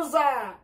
пауза!